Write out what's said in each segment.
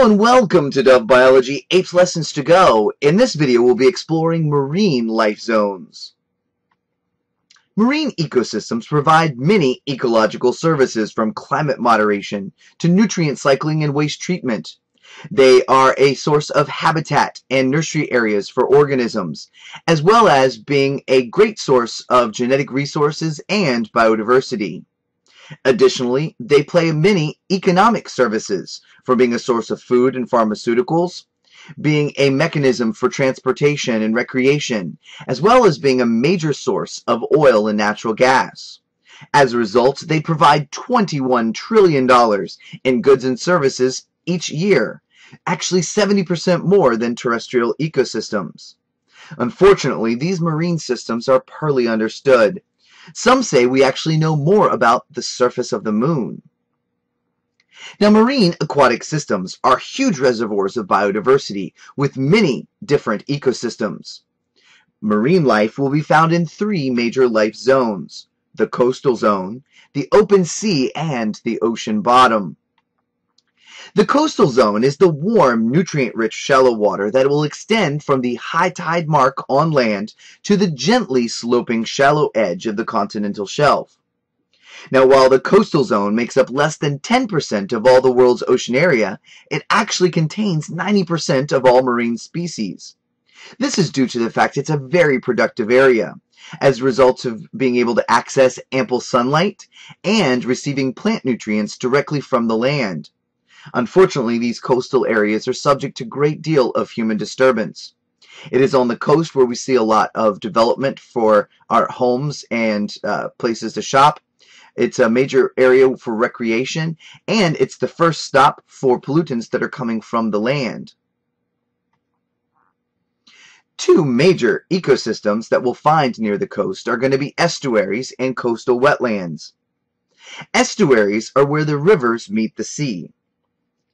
Hello and welcome to Dove Biology Apes Lessons to Go. In this video we'll be exploring marine life zones. Marine ecosystems provide many ecological services from climate moderation to nutrient cycling and waste treatment. They are a source of habitat and nursery areas for organisms, as well as being a great source of genetic resources and biodiversity. Additionally, they play many economic services, from being a source of food and pharmaceuticals, being a mechanism for transportation and recreation, as well as being a major source of oil and natural gas. As a result, they provide $21 trillion in goods and services each year, actually 70% more than terrestrial ecosystems. Unfortunately, these marine systems are poorly understood. Some say we actually know more about the surface of the moon. Now, marine aquatic systems are huge reservoirs of biodiversity with many different ecosystems. Marine life will be found in three major life zones the coastal zone, the open sea, and the ocean bottom. The coastal zone is the warm, nutrient-rich shallow water that will extend from the high tide mark on land to the gently sloping shallow edge of the continental shelf. Now, while the coastal zone makes up less than 10% of all the world's ocean area, it actually contains 90% of all marine species. This is due to the fact it's a very productive area, as a result of being able to access ample sunlight and receiving plant nutrients directly from the land. Unfortunately, these coastal areas are subject to a great deal of human disturbance. It is on the coast where we see a lot of development for our homes and uh, places to shop. It's a major area for recreation, and it's the first stop for pollutants that are coming from the land. Two major ecosystems that we'll find near the coast are going to be estuaries and coastal wetlands. Estuaries are where the rivers meet the sea.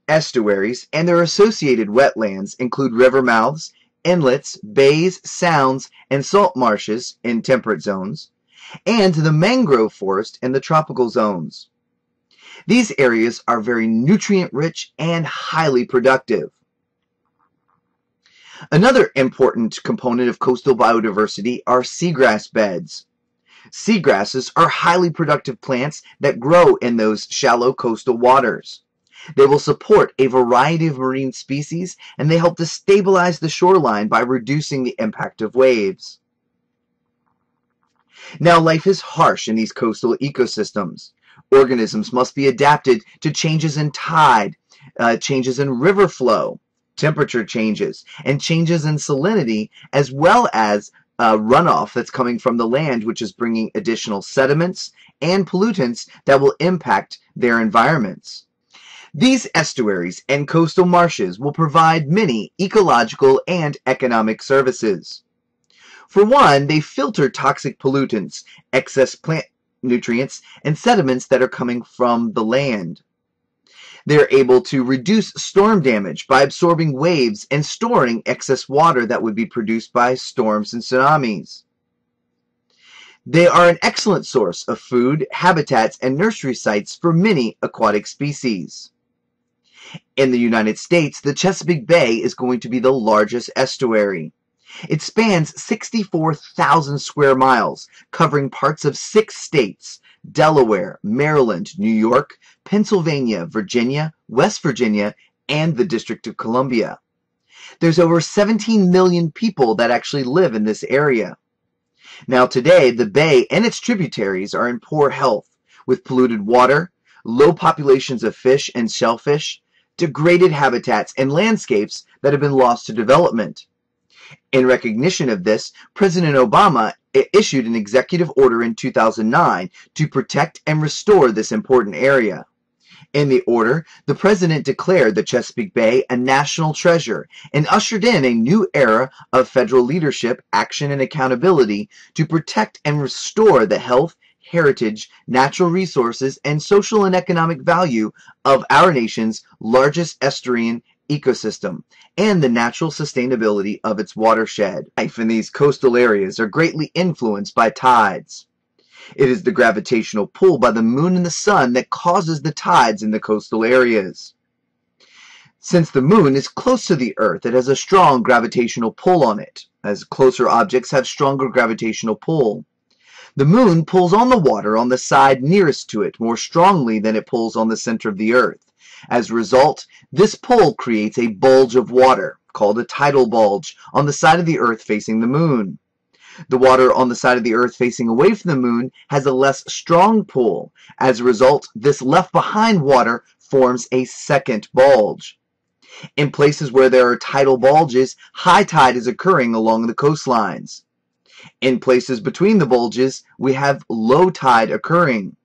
Estuaries and their associated wetlands include river mouths, inlets, bays, sounds, and salt marshes in temperate zones, and the mangrove forest in the tropical zones. These areas are very nutrient rich and highly productive. Another important component of coastal biodiversity are seagrass beds. Seagrasses are highly productive plants that grow in those shallow coastal waters. They will support a variety of marine species and they help to stabilize the shoreline by reducing the impact of waves. Now, life is harsh in these coastal ecosystems. Organisms must be adapted to changes in tide, uh, changes in river flow, temperature changes, and changes in salinity, as well as uh, runoff that's coming from the land, which is bringing additional sediments and pollutants that will impact their environments. These estuaries and coastal marshes will provide many ecological and economic services. For one, they filter toxic pollutants, excess plant nutrients, and sediments that are coming from the land. They're able to reduce storm damage by absorbing waves and storing excess water that would be produced by storms and tsunamis. They are an excellent source of food, habitats, and nursery sites for many aquatic species. In the United States, the Chesapeake Bay is going to be the largest estuary. It spans 64,000 square miles, covering parts of six states Delaware, Maryland, New York, Pennsylvania, Virginia, West Virginia, and the District of Columbia. There's over 17 million people that actually live in this area. Now, today, the bay and its tributaries are in poor health, with polluted water, low populations of fish and shellfish, degraded habitats, and landscapes that have been lost to development. In recognition of this, President Obama issued an executive order in 2009 to protect and restore this important area. In the order, the president declared the Chesapeake Bay a national treasure and ushered in a new era of federal leadership, action, and accountability to protect and restore the health heritage, natural resources, and social and economic value of our nation's largest estuarine ecosystem and the natural sustainability of its watershed. Life in these coastal areas are greatly influenced by tides. It is the gravitational pull by the moon and the sun that causes the tides in the coastal areas. Since the moon is close to the Earth, it has a strong gravitational pull on it, as closer objects have stronger gravitational pull. The moon pulls on the water on the side nearest to it more strongly than it pulls on the center of the Earth. As a result, this pull creates a bulge of water, called a tidal bulge, on the side of the Earth facing the moon. The water on the side of the Earth facing away from the moon has a less strong pull. As a result, this left behind water forms a second bulge. In places where there are tidal bulges, high tide is occurring along the coastlines. In places between the bulges, we have low tide occurring.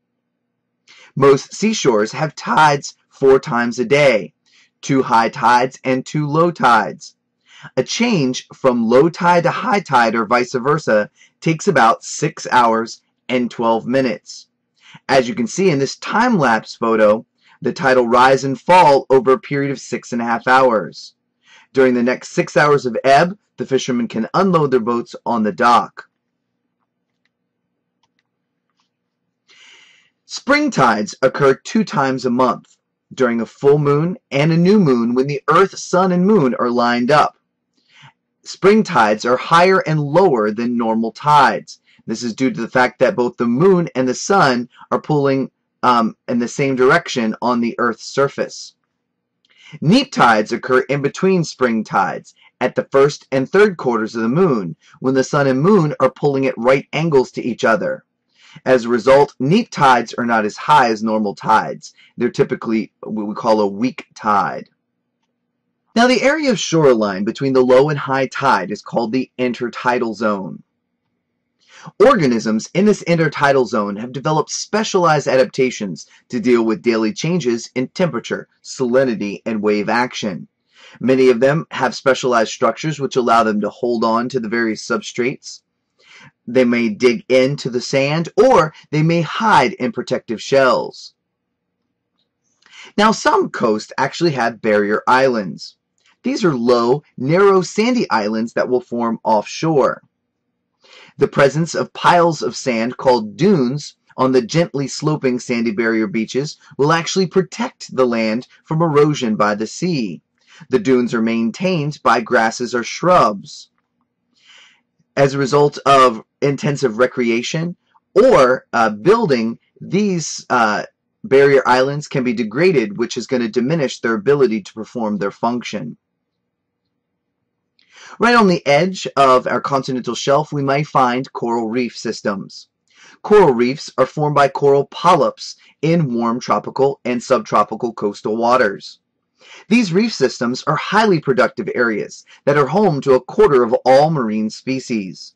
Most seashores have tides four times a day, two high tides and two low tides. A change from low tide to high tide or vice versa takes about 6 hours and 12 minutes. As you can see in this time-lapse photo, the tide will rise and fall over a period of six and a half hours. During the next six hours of ebb, the fishermen can unload their boats on the dock. Spring tides occur two times a month, during a full moon and a new moon when the earth, sun, and moon are lined up. Spring tides are higher and lower than normal tides. This is due to the fact that both the moon and the sun are pulling um, in the same direction on the Earth's surface. Neap tides occur in between spring tides, at the first and third quarters of the moon, when the sun and moon are pulling at right angles to each other. As a result, neap tides are not as high as normal tides. They're typically what we call a weak tide. Now, the area of shoreline between the low and high tide is called the intertidal zone. Organisms in this intertidal zone have developed specialized adaptations to deal with daily changes in temperature, salinity, and wave action. Many of them have specialized structures which allow them to hold on to the various substrates. They may dig into the sand or they may hide in protective shells. Now some coasts actually have barrier islands. These are low, narrow, sandy islands that will form offshore. The presence of piles of sand called dunes on the gently sloping sandy barrier beaches will actually protect the land from erosion by the sea. The dunes are maintained by grasses or shrubs. As a result of intensive recreation or uh, building, these uh, barrier islands can be degraded, which is going to diminish their ability to perform their function. Right on the edge of our continental shelf, we may find coral reef systems. Coral reefs are formed by coral polyps in warm tropical and subtropical coastal waters. These reef systems are highly productive areas that are home to a quarter of all marine species.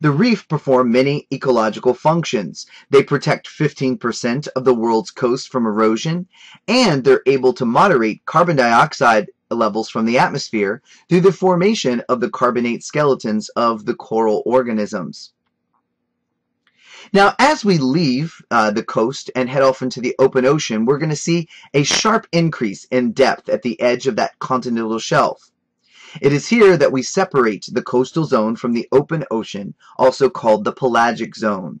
The reef perform many ecological functions. They protect 15% of the world's coast from erosion, and they're able to moderate carbon dioxide levels from the atmosphere through the formation of the carbonate skeletons of the coral organisms. Now, as we leave uh, the coast and head off into the open ocean, we're going to see a sharp increase in depth at the edge of that continental shelf. It is here that we separate the coastal zone from the open ocean, also called the pelagic zone.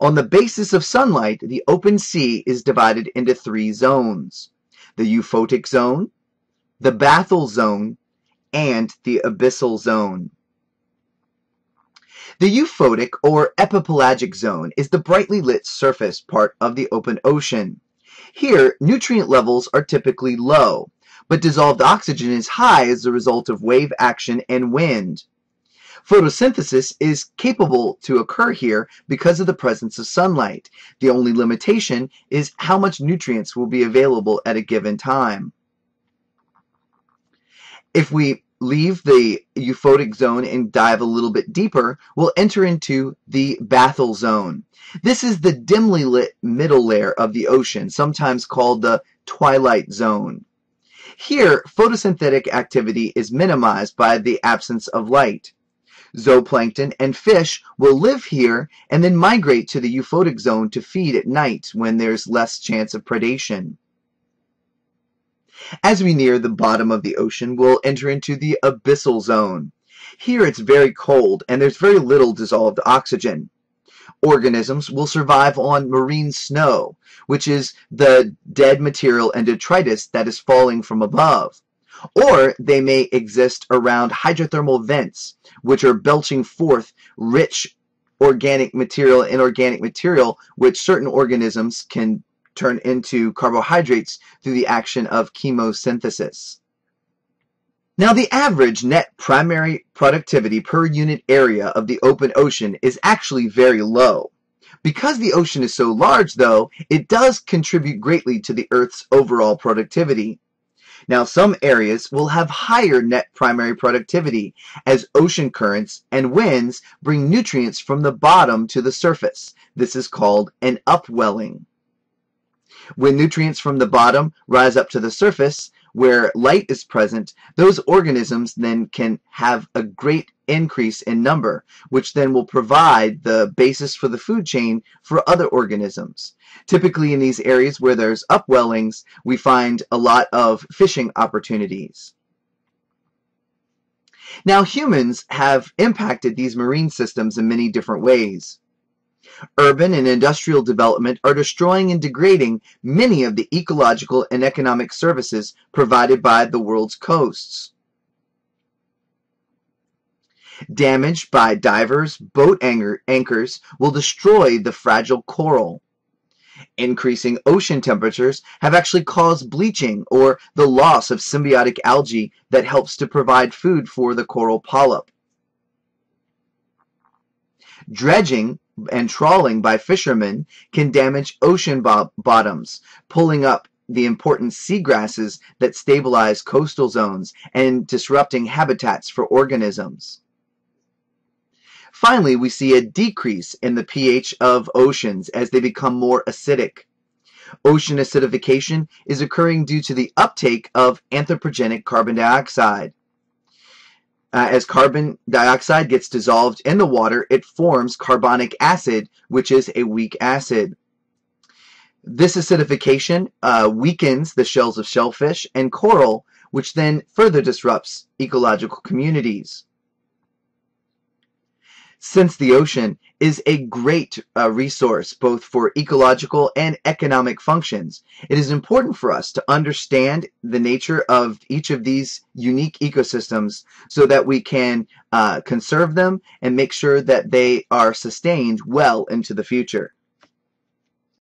On the basis of sunlight, the open sea is divided into three zones. The euphotic zone, the bathyal zone, and the abyssal zone. The euphotic or epipelagic zone is the brightly lit surface part of the open ocean. Here, nutrient levels are typically low, but dissolved oxygen is high as a result of wave action and wind. Photosynthesis is capable to occur here because of the presence of sunlight. The only limitation is how much nutrients will be available at a given time. If we leave the euphotic zone and dive a little bit deeper, we'll enter into the bathyal zone. This is the dimly lit middle layer of the ocean, sometimes called the twilight zone. Here, photosynthetic activity is minimized by the absence of light. Zooplankton and fish will live here and then migrate to the euphotic zone to feed at night when there's less chance of predation. As we near the bottom of the ocean, we'll enter into the abyssal zone. Here it's very cold and there's very little dissolved oxygen. Organisms will survive on marine snow, which is the dead material and detritus that is falling from above. Or they may exist around hydrothermal vents, which are belching forth rich organic material, and inorganic material, which certain organisms can turn into carbohydrates through the action of chemosynthesis. Now, the average net primary productivity per unit area of the open ocean is actually very low. Because the ocean is so large, though, it does contribute greatly to the Earth's overall productivity. Now, some areas will have higher net primary productivity as ocean currents and winds bring nutrients from the bottom to the surface. This is called an upwelling. When nutrients from the bottom rise up to the surface, where light is present, those organisms then can have a great increase in number, which then will provide the basis for the food chain for other organisms. Typically in these areas where there's upwellings, we find a lot of fishing opportunities. Now humans have impacted these marine systems in many different ways. Urban and industrial development are destroying and degrading many of the ecological and economic services provided by the world's coasts. Damage by divers' boat anchor anchors will destroy the fragile coral. Increasing ocean temperatures have actually caused bleaching or the loss of symbiotic algae that helps to provide food for the coral polyp. Dredging and trawling by fishermen can damage ocean bo bottoms, pulling up the important seagrasses that stabilize coastal zones and disrupting habitats for organisms. Finally, we see a decrease in the pH of oceans as they become more acidic. Ocean acidification is occurring due to the uptake of anthropogenic carbon dioxide, uh, as carbon dioxide gets dissolved in the water, it forms carbonic acid, which is a weak acid. This acidification uh, weakens the shells of shellfish and coral, which then further disrupts ecological communities since the ocean is a great uh, resource both for ecological and economic functions. It is important for us to understand the nature of each of these unique ecosystems so that we can uh, conserve them and make sure that they are sustained well into the future.